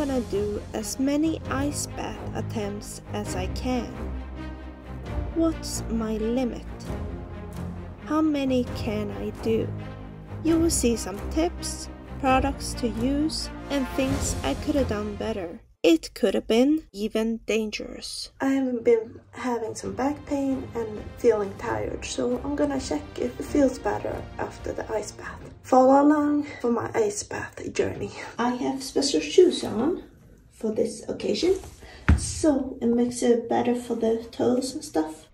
gonna do as many ice bath attempts as I can. What's my limit? How many can I do? You will see some tips, products to use, and things I could have done better. It could have been even dangerous. I haven't been having some back pain and feeling tired, so I'm gonna check if it feels better after the ice bath. Follow along for my ice bath journey. I have special shoes on for this occasion, so it makes it better for the toes and stuff.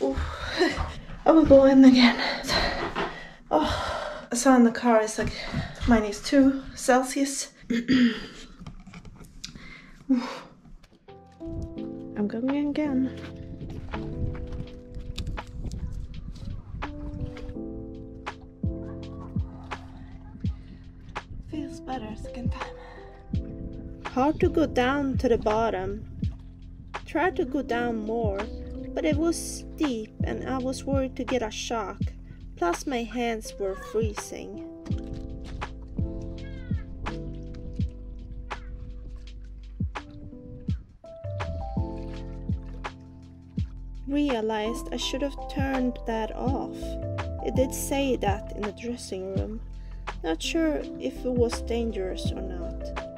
I will go in again. Oh, saw in the car it's like minus two Celsius. I'm going in again. Feels better second time. Hard to go down to the bottom. Try to go down more but it was steep and I was worried to get a shock, plus my hands were freezing. Realized I should have turned that off. It did say that in the dressing room. Not sure if it was dangerous or not.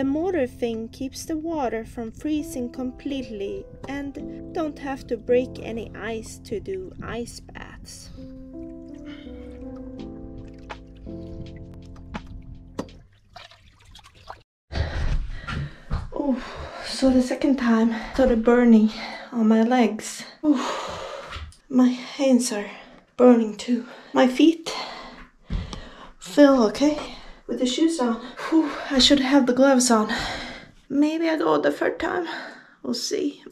The motor thing keeps the water from freezing completely and don't have to break any ice to do ice baths. Oh, so the second time started burning on my legs. Oh, my hands are burning too. My feet feel okay with the shoes on. Whew, I should have the gloves on. Maybe I go the third time. We'll see.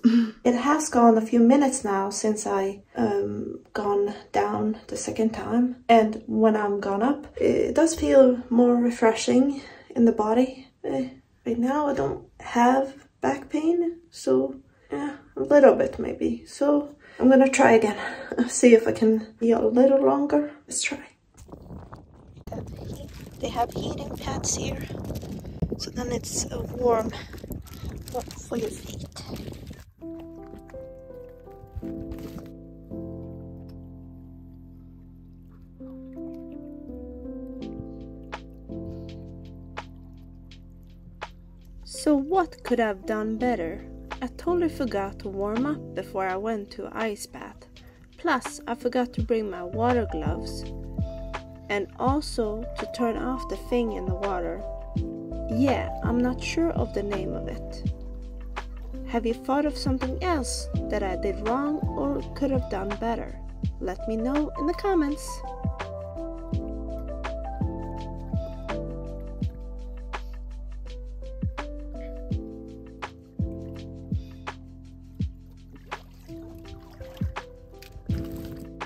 it has gone a few minutes now since I um gone down the second time. And when I'm gone up, it does feel more refreshing in the body. Eh, right now I don't have back pain, so yeah, a little bit maybe. So I'm gonna try again. See if I can be a little longer. Let's try. They have heating pads here, so then it's uh, warm, warm for your feet. So what could I have done better? I totally forgot to warm up before I went to ice bath. Plus, I forgot to bring my water gloves and also to turn off the thing in the water. Yeah, I'm not sure of the name of it. Have you thought of something else that I did wrong or could have done better? Let me know in the comments.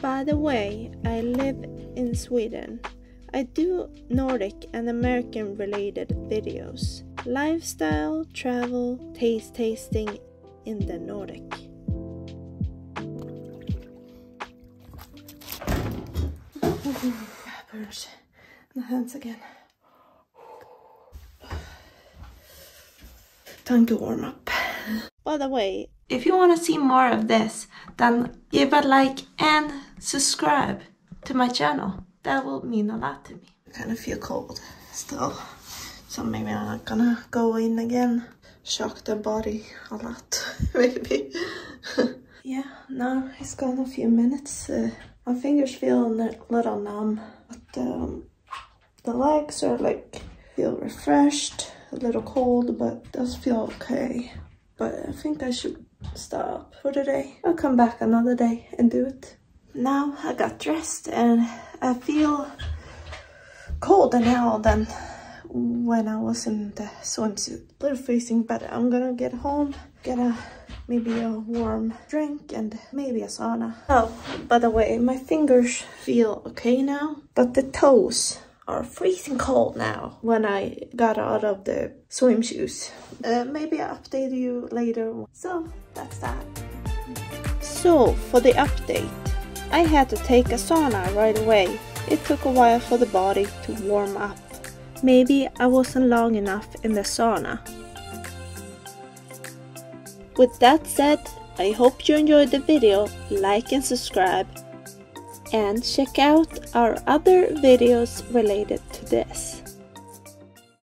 By the way, I live in Sweden. I do Nordic and American related videos. Lifestyle, travel, taste tasting in the Nordic. Burns the hands again. Time to warm up. By the way, if you want to see more of this, then give a like and subscribe to my channel. That will mean a lot to me. I kind of feel cold still. So maybe I'm not gonna go in again. Shock the body a lot, maybe. yeah, now it's gone a few minutes. Uh, my fingers feel a little numb, but um, the legs are like, feel refreshed, a little cold, but does feel okay. But I think I should stop for today. I'll come back another day and do it. Now I got dressed and I feel colder now than when I was in the swimsuit. Little freezing, but I'm gonna get home, get a maybe a warm drink and maybe a sauna. Oh, by the way, my fingers feel okay now, but the toes are freezing cold now when I got out of the swim shoes. Uh, maybe I'll update you later. So that's that. So for the update, I had to take a sauna right away. It took a while for the body to warm up. Maybe I wasn't long enough in the sauna. With that said, I hope you enjoyed the video, like and subscribe, and check out our other videos related to this.